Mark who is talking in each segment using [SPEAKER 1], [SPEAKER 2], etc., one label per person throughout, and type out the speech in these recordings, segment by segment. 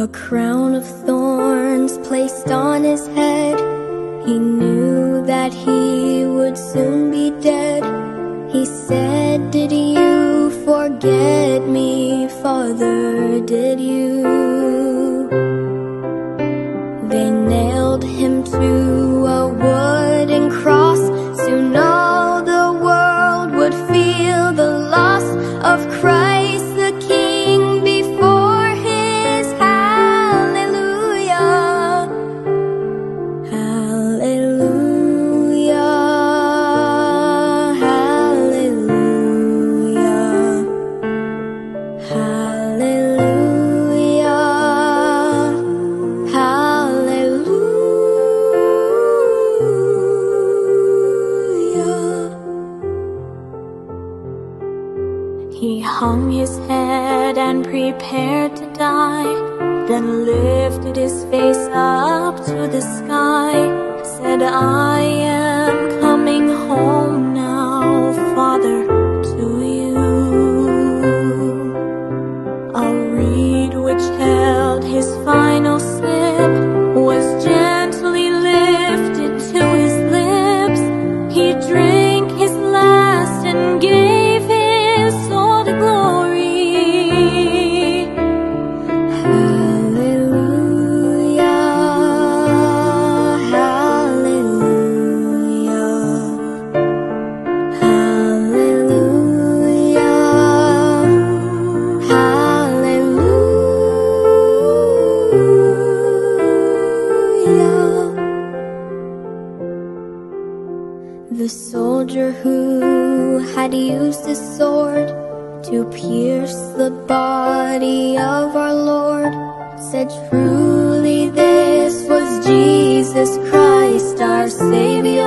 [SPEAKER 1] A crown of thorns placed on his head. He knew that he would soon be dead. He said, Did you forget me, Father? Did you? They nailed him to hung his head and prepared to die, then lifted his face up to the sky, said, I am coming home now, Father, soldier who had used his sword to pierce the body of our Lord said, Truly, this was Jesus Christ, our Savior.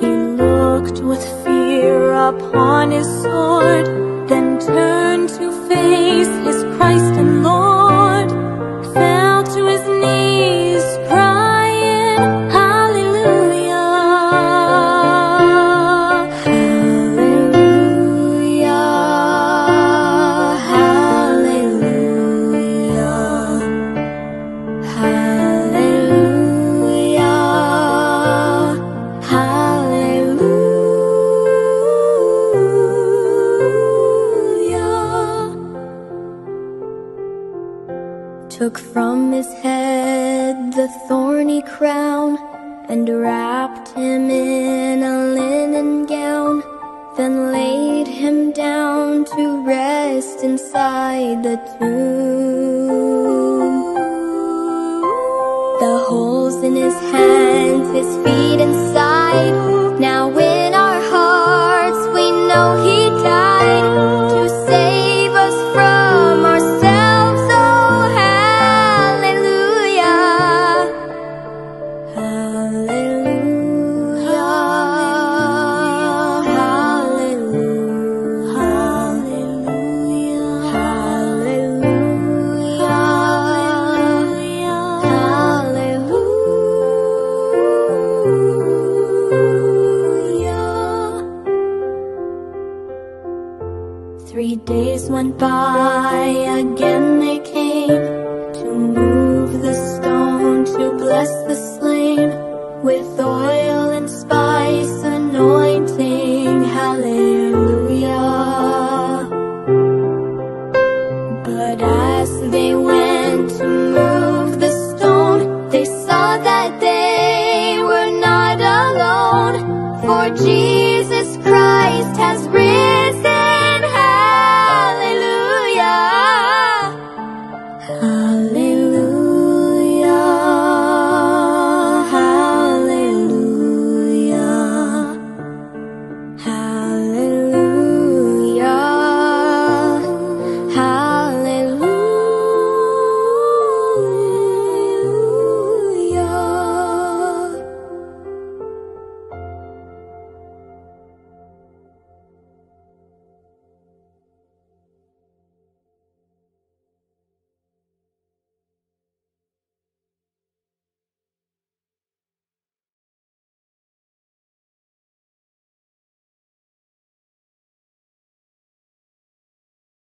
[SPEAKER 1] He looked with fear upon his sword, then turned Took from his head the thorny crown and wrapped him in a linen gown, then laid him down to rest inside the tomb. The holes in his hands, his feet inside. Three days went by, again they came to move the stone to bless the slain with oil